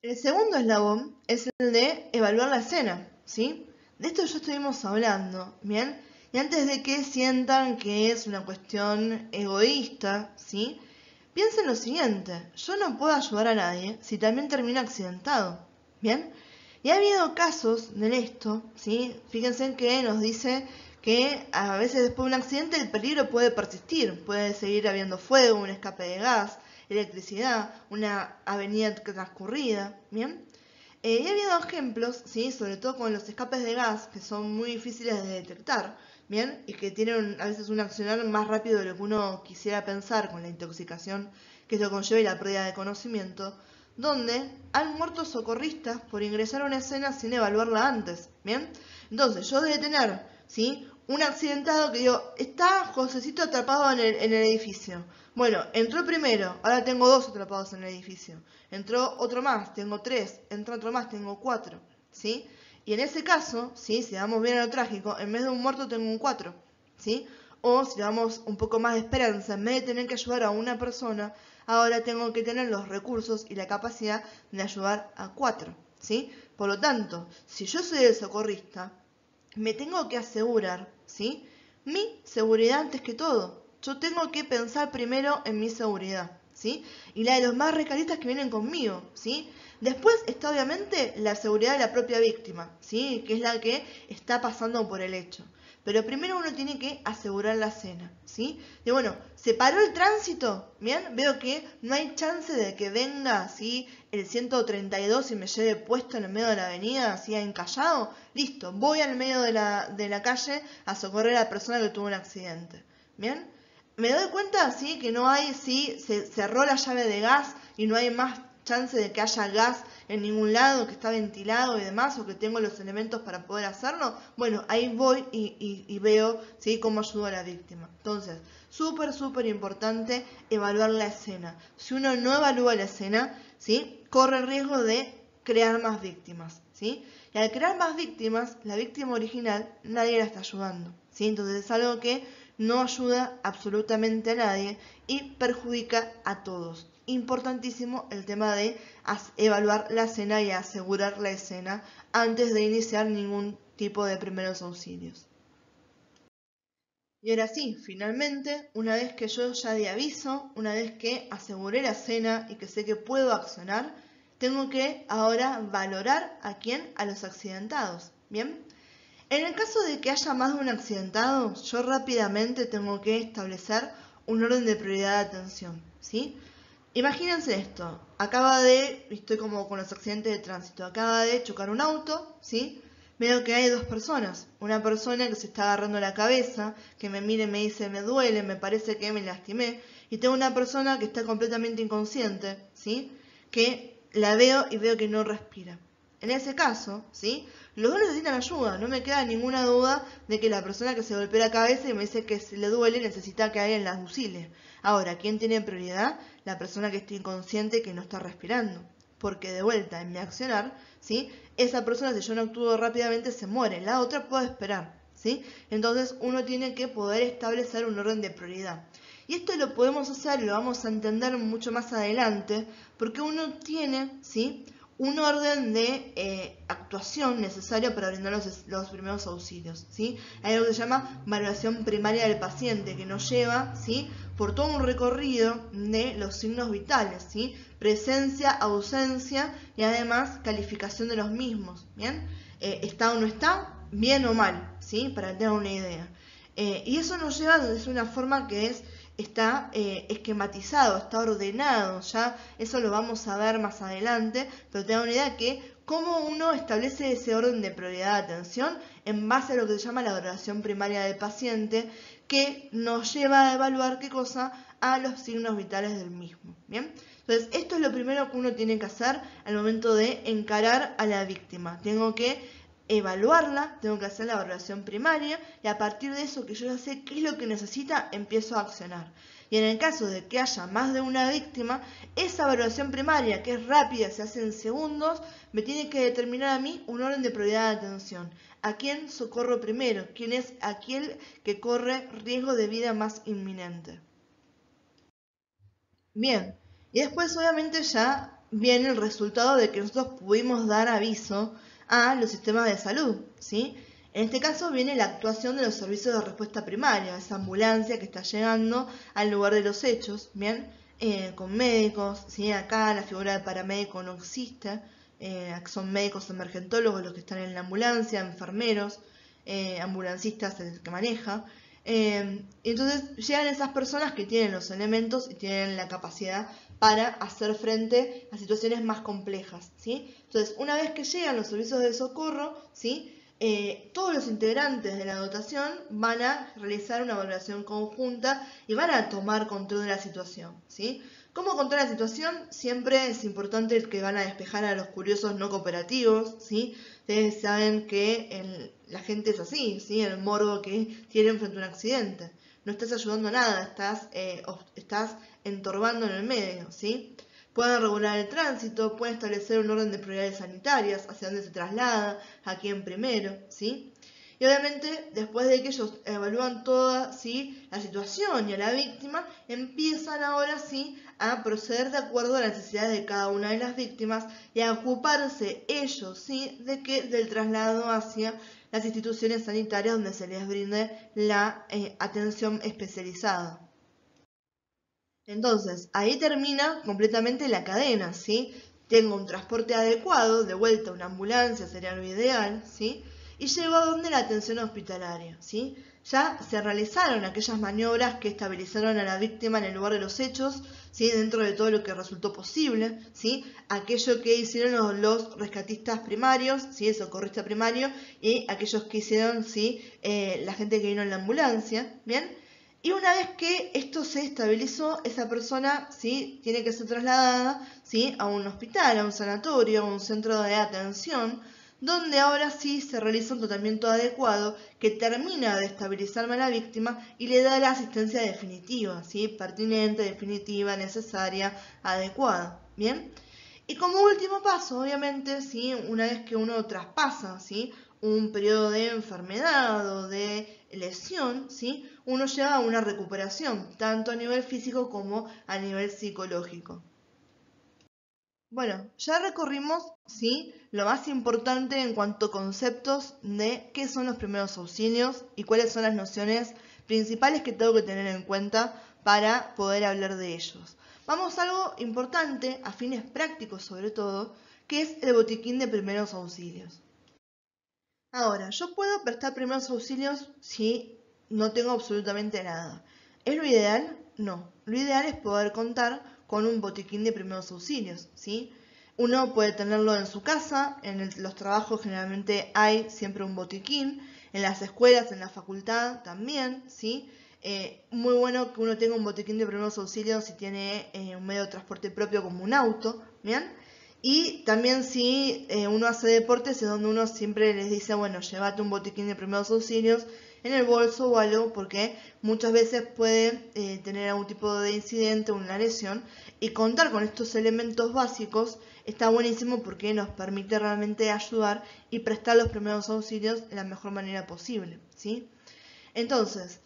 El segundo eslabón es el de evaluar la escena, ¿sí? De esto ya estuvimos hablando, ¿bien? Y antes de que sientan que es una cuestión egoísta, ¿sí? Piensen lo siguiente, yo no puedo ayudar a nadie si también termino accidentado, ¿bien? Y ha habido casos de esto, ¿sí? Fíjense que nos dice que a veces después de un accidente el peligro puede persistir, puede seguir habiendo fuego, un escape de gas, electricidad, una avenida transcurrida, ¿bien? Eh, y ha habido ejemplos, ¿sí? sobre todo con los escapes de gas, que son muy difíciles de detectar, ¿bien? Y que tienen a veces un accionar más rápido de lo que uno quisiera pensar con la intoxicación que esto conlleva y la pérdida de conocimiento, donde han muerto socorristas por ingresar a una escena sin evaluarla antes, ¿bien? Entonces, yo debe tener, ¿sí? Un accidentado que digo, está Josecito atrapado en el, en el edificio. Bueno, entró primero, ahora tengo dos atrapados en el edificio. Entró otro más, tengo tres. Entró otro más, tengo cuatro, ¿sí? Y en ese caso, ¿sí? si damos bien a lo trágico, en vez de un muerto tengo un 4. ¿sí? O si damos un poco más de esperanza, en vez de tener que ayudar a una persona, ahora tengo que tener los recursos y la capacidad de ayudar a cuatro. ¿sí? Por lo tanto, si yo soy el socorrista, me tengo que asegurar ¿sí? mi seguridad antes que todo. Yo tengo que pensar primero en mi seguridad. ¿sí? Y la de los más recalistas que vienen conmigo, ¿sí? Después está obviamente la seguridad de la propia víctima, ¿sí? que es la que está pasando por el hecho. Pero primero uno tiene que asegurar la cena, ¿sí? De bueno, se paró el tránsito, ¿bien? Veo que no hay chance de que venga así el 132 y me lleve puesto en el medio de la avenida, así encallado. Listo, voy al medio de la, de la calle a socorrer a la persona que tuvo un accidente, ¿bien? Me doy cuenta, sí, que no hay, sí, se cerró la llave de gas y no hay más chance de que haya gas en ningún lado, que está ventilado y demás, o que tengo los elementos para poder hacerlo, bueno, ahí voy y, veo ¿sí? cómo ayudo a la víctima. Entonces, súper, súper importante evaluar la escena. Si uno no evalúa la escena, ¿sí? corre el riesgo de crear más víctimas. ¿sí? Y al crear más víctimas, la víctima original nadie la está ayudando. ¿sí? Entonces es algo que no ayuda absolutamente a nadie y perjudica a todos importantísimo el tema de evaluar la escena y asegurar la escena antes de iniciar ningún tipo de primeros auxilios. Y ahora sí, finalmente, una vez que yo ya di aviso, una vez que aseguré la escena y que sé que puedo accionar, tengo que ahora valorar a quién, a los accidentados. ¿Bien? En el caso de que haya más de un accidentado, yo rápidamente tengo que establecer un orden de prioridad de atención. ¿sí? Imagínense esto, acaba de, estoy como con los accidentes de tránsito, acaba de chocar un auto, ¿sí? Veo que hay dos personas, una persona que se está agarrando la cabeza, que me mire y me dice me duele, me parece que me lastimé, y tengo una persona que está completamente inconsciente, ¿sí? Que la veo y veo que no respira. En ese caso, ¿sí? Los dos necesitan ayuda, no me queda ninguna duda de que la persona que se golpea la cabeza y me dice que le duele necesita que alguien la auxilie. Ahora, ¿quién tiene prioridad? La persona que está inconsciente que no está respirando. Porque de vuelta, en mi accionar, ¿sí? Esa persona, si yo no actúo rápidamente, se muere. La otra puede esperar, ¿sí? Entonces, uno tiene que poder establecer un orden de prioridad. Y esto lo podemos hacer, lo vamos a entender mucho más adelante, porque uno tiene, ¿sí? Un orden de eh, actuación necesario para brindar los, primeros auxilios. ¿sí? Hay algo que se llama valoración primaria del paciente, que nos lleva ¿sí? por todo un recorrido de los signos vitales, ¿sí? presencia, ausencia y además calificación de los mismos. ¿bien? Eh, ¿Está o no está? Bien o mal, ¿sí? para tener una idea. Eh, y eso nos lleva desde una forma que es está eh, esquematizado, está ordenado, ya eso lo vamos a ver más adelante, pero tengan una idea que cómo uno establece ese orden de prioridad de atención en base a lo que se llama la valoración primaria del paciente, que nos lleva a evaluar qué cosa a los signos vitales del mismo. Bien, entonces esto es lo primero que uno tiene que hacer al momento de encarar a la víctima. Tengo que evaluarla, tengo que hacer la evaluación primaria y a partir de eso que yo ya sé qué es lo que necesita, empiezo a accionar. Y en el caso de que haya más de una víctima, esa evaluación primaria, que es rápida, se hace en segundos, me tiene que determinar a mí un orden de prioridad de atención. ¿A quién socorro primero? ¿Quién es aquel que corre riesgo de vida más inminente? Bien, y después obviamente ya viene el resultado de que nosotros pudimos dar aviso a los sistemas de salud, ¿sí? En este caso viene la actuación de los servicios de respuesta primaria, esa ambulancia que está llegando al lugar de los hechos, ¿bien? Eh, con médicos, ¿sí? Acá la figura de paramédico no existe, eh, son médicos emergentólogos los que están en la ambulancia, enfermeros, eh, ambulancistas el que maneja. Entonces llegan esas personas que tienen los elementos y tienen la capacidad para hacer frente a situaciones más complejas, ¿sí? Entonces, una vez que llegan los servicios de socorro, ¿sí? Eh, todos los integrantes de la dotación van a realizar una evaluación conjunta y van a tomar control de la situación, ¿sí? ¿Cómo controlar la situación? Siempre es importante que van a despejar a los curiosos no cooperativos, ¿sí? Ustedes saben que la gente es así, ¿sí? El morbo que tienen frente a un accidente. No estás ayudando a nada, estás, eh, estás entorbando en el medio, ¿sí? Pueden regular el tránsito, pueden establecer un orden de prioridades sanitarias, hacia dónde se traslada, a quién primero, ¿sí? Y obviamente, después de que ellos evalúan toda ¿sí? la situación y a la víctima, empiezan ahora sí a proceder de acuerdo a las necesidades de cada una de las víctimas y a ocuparse ellos ¿sí? de que del traslado hacia las instituciones sanitarias donde se les brinde la eh, atención especializada. Entonces, ahí termina completamente la cadena, ¿sí? Tengo un transporte adecuado, de vuelta una ambulancia sería lo ideal, ¿sí? Y llego a donde la atención hospitalaria, ¿sí? Ya se realizaron aquellas maniobras que estabilizaron a la víctima en el lugar de los hechos, ¿sí? Dentro de todo lo que resultó posible, ¿sí? Aquello que hicieron los, rescatistas primarios, ¿sí? El socorrista primario, y aquellos que hicieron, ¿sí? Eh, la gente que vino en la ambulancia, ¿bien? Y una vez que esto se estabilizó, esa persona ¿sí? tiene que ser trasladada ¿sí? a un hospital, a un sanatorio, a un centro de atención, donde ahora sí se realiza un tratamiento adecuado que termina de estabilizar a la víctima y le da la asistencia definitiva, ¿sí? pertinente, definitiva, necesaria, adecuada. ¿Bien? Y como último paso, obviamente, ¿sí? una vez que uno traspasa ¿sí? un periodo de enfermedad o de lesión, ¿sí? uno llega a una recuperación, tanto a nivel físico como a nivel psicológico. Bueno, ya recorrimos ¿sí? lo más importante en cuanto a conceptos de qué son los primeros auxilios y cuáles son las nociones principales que tengo que tener en cuenta para poder hablar de ellos. Vamos a algo importante, a fines prácticos sobre todo, que es el botiquín de primeros auxilios. Ahora, yo puedo prestar primeros auxilios si no tengo absolutamente nada. ¿Es lo ideal? No. Lo ideal es poder contar con un botiquín de primeros auxilios, ¿sí? Uno puede tenerlo en su casa, en los trabajos generalmente hay siempre un botiquín, en las escuelas, en la facultad también, ¿sí? Eh, muy bueno que uno tenga un botiquín de primeros auxilios si tiene eh, un medio de transporte propio como un auto. Y también si eh, uno hace deportes es donde uno siempre les dice, bueno, llévate un botiquín de primeros auxilios en el bolso o algo, porque muchas veces puede eh, tener algún tipo de incidente o una lesión. Y contar con estos elementos básicos está buenísimo porque nos permite realmente ayudar y prestar los primeros auxilios de la mejor manera posible. ¿sí? Entonces,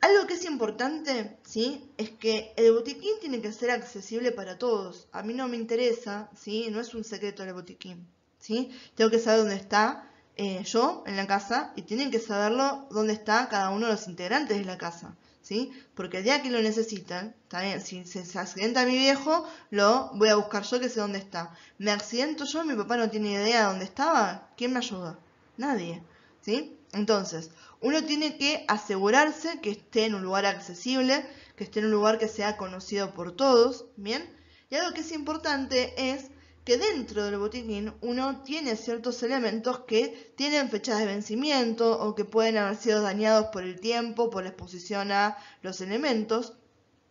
Algo que es importante, ¿sí? Es que el botiquín tiene que ser accesible para todos. A mí no me interesa, ¿sí? No es un secreto el botiquín, ¿sí? Tengo que saber dónde está eh, yo en la casa y tienen que saberlo dónde está cada uno de los integrantes de la casa, ¿sí? Porque el día que lo necesitan, si se, accidenta mi viejo, lo voy a buscar yo que sé dónde está. Me accidento yo, mi papá no tiene idea de dónde estaba, ¿quién me ayuda? Nadie, ¿sí? Entonces, uno tiene que asegurarse que esté en un lugar accesible, que esté en un lugar que sea conocido por todos, ¿bien? Y algo que es importante es que dentro del botiquín uno tiene ciertos elementos que tienen fechas de vencimiento o que pueden haber sido dañados por el tiempo, por la exposición a los elementos.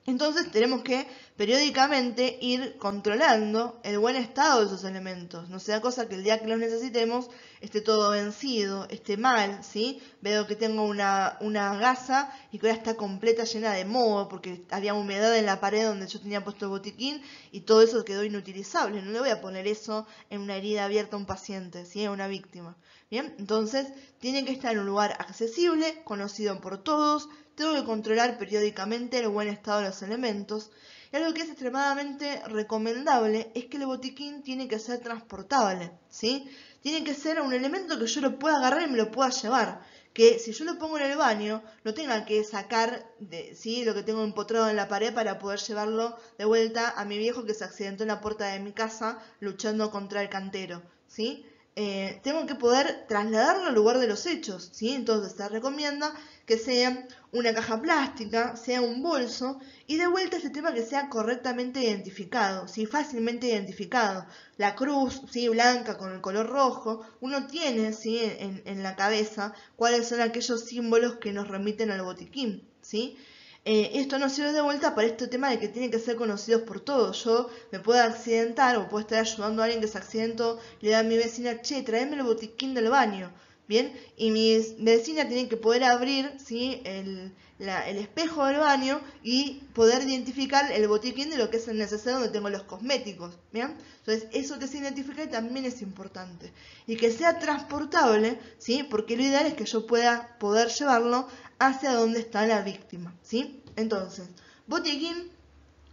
Entonces tenemos que periódicamente ir controlando el buen estado de esos elementos. No sea cosa que el día que los necesitemos esté todo vencido, esté mal, ¿sí? Veo que tengo una, una gasa y que ahora está completa llena de moho porque había humedad en la pared donde yo tenía puesto el botiquín y todo eso quedó inutilizable. No le voy a poner eso en una herida abierta a un paciente, ¿sí? A una víctima. Bien, entonces tiene que estar en un lugar accesible, conocido por todos, tengo que controlar periódicamente el buen estado de los elementos. Y algo que es extremadamente recomendable es que el botiquín tiene que ser transportable, ¿sí? Tiene que ser un elemento que yo lo pueda agarrar y me lo pueda llevar. Que si yo lo pongo en el baño, no tenga que sacar de, ¿sí? lo que tengo empotrado en la pared para poder llevarlo de vuelta a mi viejo que se accidentó en la puerta de mi casa luchando contra el cantero, ¿sí? Eh, tengo que poder trasladarlo al lugar de los hechos, ¿sí? Entonces se recomienda que sea una caja plástica, sea un bolso y de vuelta este tema que sea correctamente identificado, ¿sí? fácilmente identificado. La cruz, ¿sí? blanca con el color rojo, uno tiene ¿sí? en, en la cabeza cuáles son aquellos símbolos que nos remiten al botiquín. ¿sí? Eh, esto no sirve de vuelta para este tema de que tienen que ser conocidos por todos. Yo me puedo accidentar o puedo estar ayudando a alguien que se accidentó, le da a mi vecina, che, tráeme el botiquín del baño. Bien, y mis vecinas tienen que poder abrir ¿sí? el, espejo del baño y poder identificar el botiquín de lo que es el necesario donde tengo los cosméticos. ¿bien? Entonces, eso que se identifica también es importante. Y que sea transportable, ¿sí? porque lo ideal es que yo pueda poder llevarlo hacia donde está la víctima. ¿sí? Entonces, botiquín,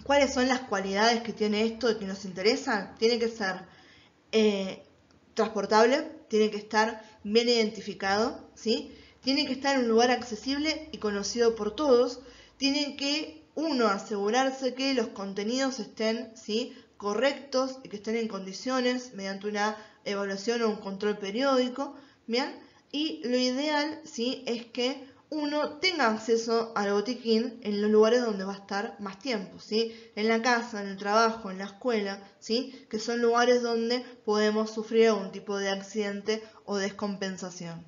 ¿cuáles son las cualidades que tiene esto que nos interesan? Tiene que ser eh, transportable, tiene que estar bien identificado, ¿sí? Tiene que estar en un lugar accesible y conocido por todos. Tiene que, uno, asegurarse que los contenidos estén, ¿sí? correctos y que estén en condiciones mediante una evaluación o un control periódico. Y lo ideal, ¿sí? Es que uno tenga acceso al botiquín en los lugares donde va a estar más tiempo, ¿sí? En la casa, en el trabajo, en la escuela, ¿sí? Que son lugares donde podemos sufrir algún tipo de accidente o descompensación.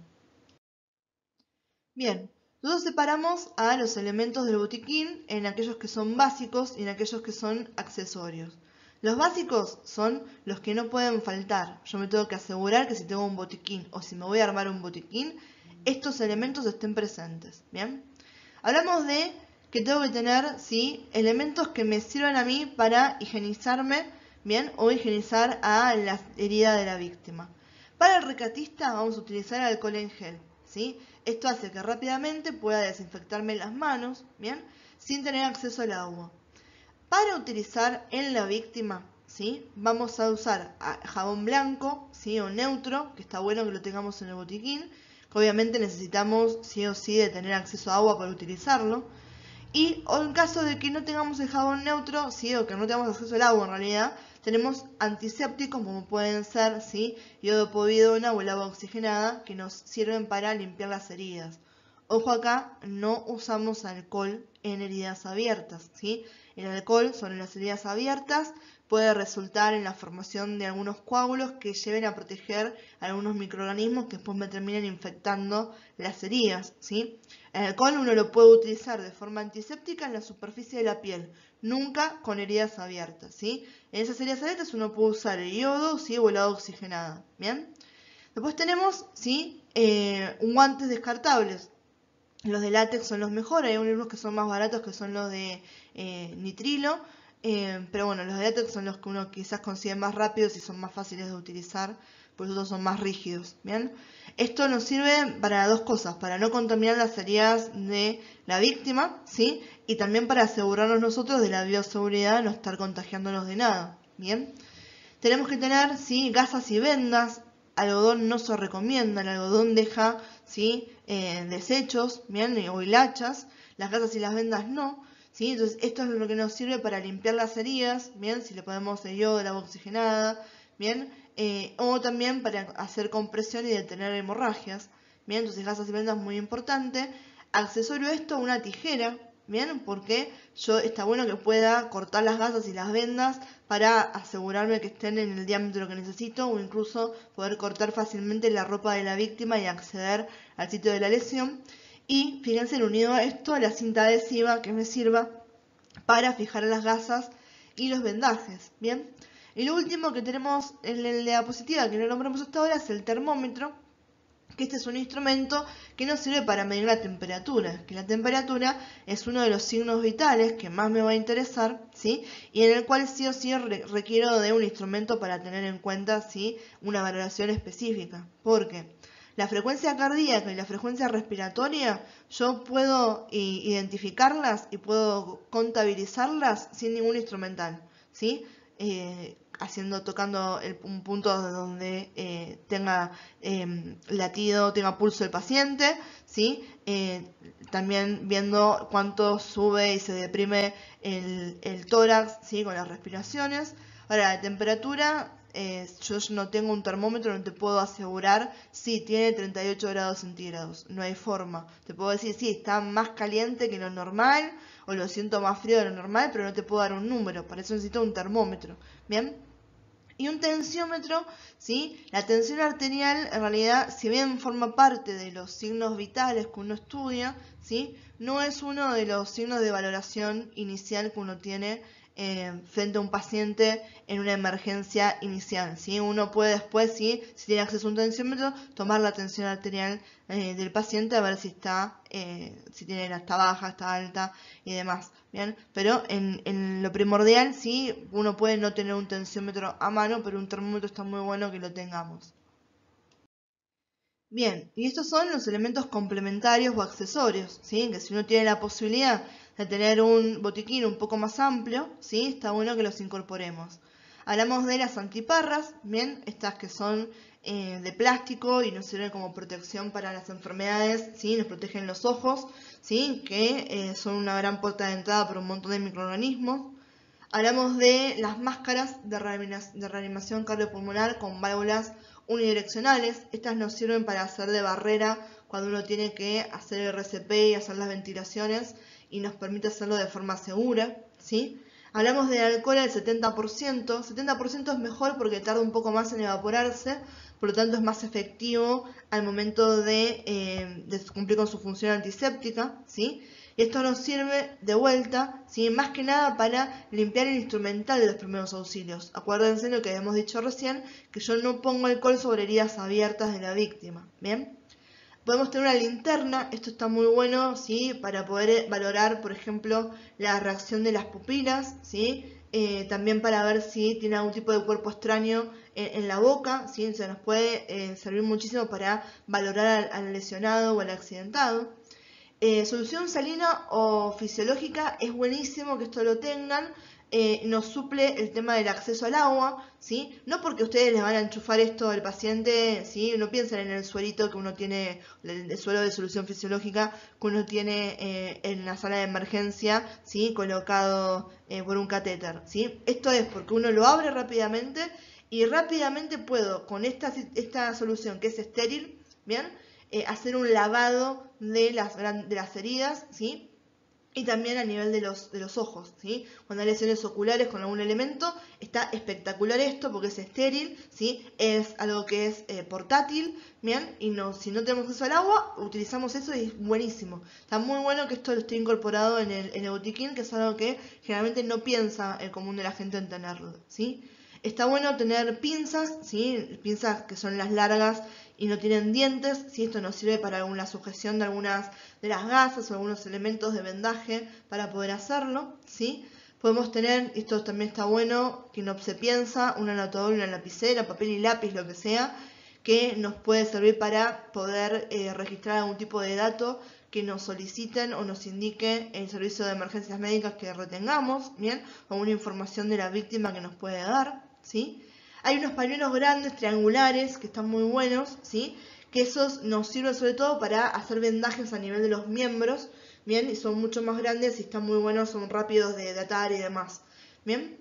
Bien, nosotros separamos a los elementos del botiquín en aquellos que son básicos y en aquellos que son accesorios. Los básicos son los que no pueden faltar. Yo me tengo que asegurar que si tengo un botiquín o si me voy a armar un botiquín, estos elementos estén presentes. ¿Bien? Hablamos de que tengo que tener ¿sí? elementos que me sirvan a mí para higienizarme ¿bien? o higienizar a la herida de la víctima. Para el recatista vamos a utilizar alcohol en gel. ¿sí? Esto hace que rápidamente pueda desinfectarme las manos ¿bien? sin tener acceso al agua. Para utilizar en la víctima, ¿sí? vamos a usar jabón blanco ¿sí? o neutro, que está bueno que lo tengamos en el botiquín, obviamente necesitamos sí o sí de tener acceso a agua para utilizarlo. Y en caso de que no tengamos el jabón neutro, sí, o que no tengamos acceso al agua en realidad, tenemos antisépticos como pueden ser ¿sí? yodo povidona o el agua oxigenada que nos sirven para limpiar las heridas. Ojo acá, no usamos alcohol en heridas abiertas. ¿sí? El alcohol sobre las heridas abiertas puede resultar en la formación de algunos coágulos que lleven a proteger algunos microorganismos que después me terminen infectando las heridas. ¿sí? El alcohol uno lo puede utilizar de forma antiséptica en la superficie de la piel, nunca con heridas abiertas. ¿sí? En esas heridas abiertas uno puede usar el yodo o el agua oxigenada. ¿bien? Después tenemos ¿sí? Eh, guantes descartables. Los de látex son los mejores, hay unos que son más baratos que son los de eh, nitrilo eh, pero bueno, los de látex son los que uno quizás consigue más rápidos y son más fáciles de utilizar, por eso son más rígidos. ¿bien? Esto nos sirve para dos cosas, para no contaminar las heridas de la víctima, ¿sí? Y también para asegurarnos nosotros de la bioseguridad, no estar contagiándonos de nada, ¿bien? Tenemos que tener, ¿sí? Gasas y vendas, algodón no se recomienda, el algodón deja, ¿sí? Eh, desechos, ¿bien? O hilachas, las gasas y las vendas no, Entonces esto es lo que nos sirve para limpiar las heridas, ¿bien? Si le el yodo, la oxigenada, ¿bien? Eh, o también para hacer compresión y detener hemorragias. Bien, entonces gasas y vendas muy importante. Accesorio esto, una tijera, bien, porque yo está bueno que pueda cortar las gasas y las vendas para asegurarme que estén en el diámetro que necesito o incluso poder cortar fácilmente la ropa de la víctima y acceder al sitio de la lesión. Y fíjense, unido a esto, la cinta adhesiva que me sirva para fijar las gasas y los vendajes, bien. Y lo último que tenemos en la diapositiva, que no nombramos hasta ahora, es el termómetro, que este es un instrumento que nos sirve para medir la temperatura, que la temperatura es uno de los signos vitales que más me va a interesar, ¿sí? Y en el cual sí o sí requiero de un instrumento para tener en cuenta, ¿sí? Una valoración específica. Porque la frecuencia cardíaca y la frecuencia respiratoria, yo puedo identificarlas y puedo contabilizarlas sin ningún instrumental, ¿sí? Eh, haciendo, tocando un punto donde eh, tenga em, latido, tenga pulso el paciente, ¿sí? Eh, también viendo cuánto sube y se deprime el, el tórax, ¿sí? Con las respiraciones. Ahora, la temperatura, eh, yo no tengo un termómetro, no te puedo asegurar si tiene 38 grados centígrados, no hay forma. Te puedo decir, sí, está más caliente que lo normal, o lo siento más frío de lo normal, pero no te puedo dar un número, para eso necesito un termómetro, ¿bien? Y un tensiómetro, ¿sí? La tensión arterial, en realidad, si bien forma parte de los signos vitales que uno estudia, ¿sí? No es uno de los signos de valoración inicial que uno tiene eh, frente a un paciente en una emergencia inicial. ¿sí? Uno puede después, ¿sí? si tiene acceso a un tensiómetro, tomar la tensión arterial eh, del paciente a ver si está, eh, si tiene está baja, está alta y demás. ¿bien? Pero en, en, lo primordial, sí, uno puede no tener un tensiómetro a mano, pero un termómetro está muy bueno que lo tengamos. Bien, y estos son los elementos complementarios o accesorios, ¿sí? que si uno tiene la posibilidad de tener un botiquín un poco más amplio, ¿sí? está bueno que los incorporemos. Hablamos de las antiparras, bien, estas que son eh, de plástico y nos sirven como protección para las enfermedades, ¿sí? nos protegen los ojos, ¿sí? que eh, son una gran puerta de entrada para un montón de microorganismos. Hablamos de las máscaras de, reanimación cardiopulmonar con válvulas unidireccionales. Estas nos sirven para hacer de barrera cuando uno tiene que hacer el RCP y hacer las ventilaciones y nos permite hacerlo de forma segura, ¿sí? Hablamos de alcohol al 70%, 70% es mejor porque tarda un poco más en evaporarse, por lo tanto es más efectivo al momento de, eh, de cumplir con su función antiséptica, ¿sí? Y esto nos sirve de vuelta, ¿sí? más que nada para limpiar el instrumental de los primeros auxilios. Acuérdense lo que habíamos dicho recién, que yo no pongo alcohol sobre heridas abiertas de la víctima, ¿bien? Podemos tener una linterna, esto está muy bueno, ¿sí? Para poder valorar, por ejemplo, la reacción de las pupilas, ¿sí? Eh, también para ver si tiene algún tipo de cuerpo extraño en, la boca, ¿sí? Se nos puede eh, servir muchísimo para valorar al, lesionado o al accidentado. Eh, solución salina o fisiológica es buenísimo que esto lo tengan, eh, nos suple el tema del acceso al agua, ¿sí? No porque ustedes les van a enchufar esto al paciente, ¿sí? No piensen en el suelito que uno tiene, el, suelo de solución fisiológica que uno tiene eh, en la sala de emergencia, ¿sí? Colocado eh, por un catéter, ¿sí? Esto es porque uno lo abre rápidamente y rápidamente puedo, con esta, esta solución que es estéril, ¿bien? hacer un lavado de las, de las heridas, ¿sí? Y también a nivel de los, de los ojos. Cuando hay lesiones oculares con algún elemento, está espectacular esto porque es estéril. Es algo que es eh, portátil, ¿bien? Y si no tenemos acceso al agua, utilizamos eso y es buenísimo. Está muy bueno que esto lo esté incorporado en el, botiquín, que es algo que generalmente no piensa el común de la gente en tenerlo. Está bueno tener pinzas, pinzas que son las largas y no tienen dientes, si esto nos sirve para la sujeción de algunas de las gasas o algunos elementos de vendaje para poder hacerlo, ¿sí? Podemos tener, esto también está bueno, que no se piensa, un anotador una lapicera, papel y lápiz, lo que sea, que nos puede servir para poder eh, registrar algún tipo de dato que nos soliciten o nos indique el servicio de emergencias médicas que retengamos, ¿bien? O una información de la víctima que nos puede dar, ¿sí? Hay unos pañuelos grandes, triangulares, que están muy buenos, ¿sí? Que esos nos sirven sobre todo para hacer vendajes a nivel de los miembros, ¿bien? Y son mucho más grandes y están muy buenos, son rápidos de datar y demás, ¿bien?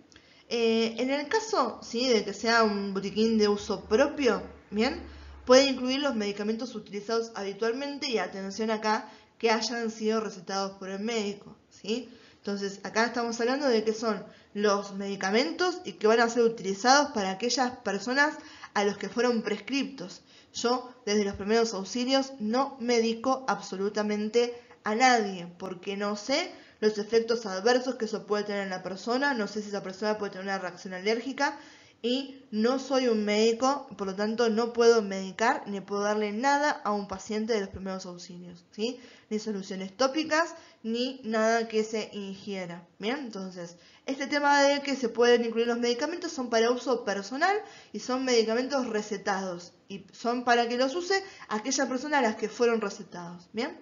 Eh, en el caso, ¿sí? De que sea un botiquín de uso propio, ¿bien? Puede incluir los medicamentos utilizados habitualmente y atención acá, que hayan sido recetados por el médico, ¿sí? Entonces, acá estamos hablando de que son los medicamentos y que van a ser utilizados para aquellas personas a los que fueron prescriptos. Yo, desde los primeros auxilios, no medico absolutamente a nadie, porque no sé los efectos adversos que eso puede tener en la persona, no sé si esa persona puede tener una reacción alérgica, y no soy un médico, por lo tanto no puedo medicar ni puedo darle nada a un paciente de los primeros auxilios, ¿sí? Ni soluciones tópicas ni nada que se ingiera, ¿bien? Entonces, este tema de que se pueden incluir los medicamentos son para uso personal y son medicamentos recetados y son para que los use aquella persona a las que fueron recetados, ¿bien?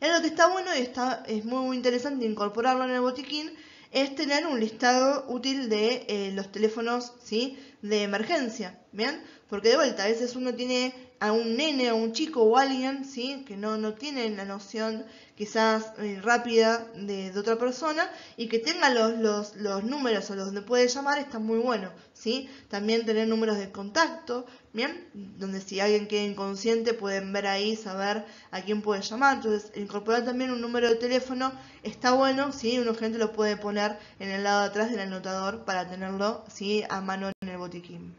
Es lo que está bueno y está, es muy interesante incorporarlo en el botiquín es tener un listado útil de eh, los teléfonos ¿sí? de emergencia, ¿bien? Porque de vuelta, a veces uno tiene a un nene o un chico o alguien ¿sí? que no, no tiene la noción quizás eh, rápida de, otra persona y que tenga los, los, los números o los donde puede llamar está muy bueno, ¿sí? También tener números de contacto, ¿bien? Donde si alguien queda inconsciente pueden ver ahí, saber a quién puede llamar. Entonces, incorporar también un número de teléfono está bueno, ¿sí? Uno gente lo puede poner en el lado de atrás del anotador para tenerlo, ¿sí? A mano en el botiquín.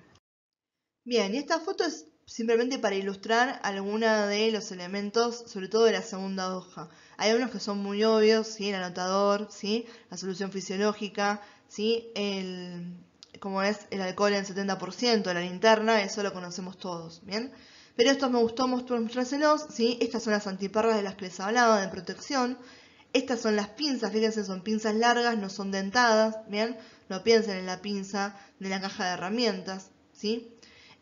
Bien, y esta foto es simplemente para ilustrar alguna de los elementos, sobre todo de la segunda hoja. Hay unos que son muy obvios, el anotador, ¿sí? la solución fisiológica, ¿sí? el, como es el alcohol en 70%, la linterna, eso lo conocemos todos, ¿bien? Pero esto me gustó mostrárselos, ¿sí? Estas son las antiparras de las que les hablaba, de protección. Estas son las pinzas, fíjense, son pinzas largas, no son dentadas, ¿bien? No piensen en la pinza de la caja de herramientas, ¿sí?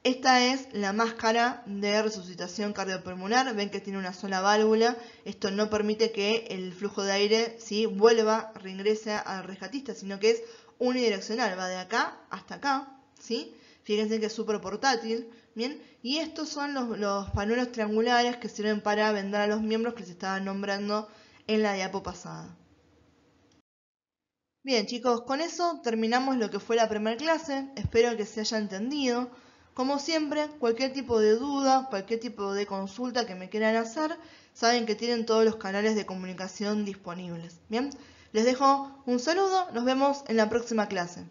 Esta es la máscara de resucitación cardiopulmonar. Ven que tiene una sola válvula. Esto no permite que el flujo de aire ¿sí? vuelva, reingrese al rescatista, sino que es unidireccional. Va de acá hasta acá. ¿sí? Fíjense que es súper portátil. Bien, y estos son los, los, panuelos triangulares que sirven para vendar a los miembros que se estaban nombrando en la diapo pasada. Bien chicos, con eso terminamos lo que fue la primera clase. Espero que se haya entendido. Como siempre, cualquier tipo de duda, cualquier tipo de consulta que me quieran hacer, saben que tienen todos los canales de comunicación disponibles. Bien, les dejo un saludo, nos vemos en la próxima clase.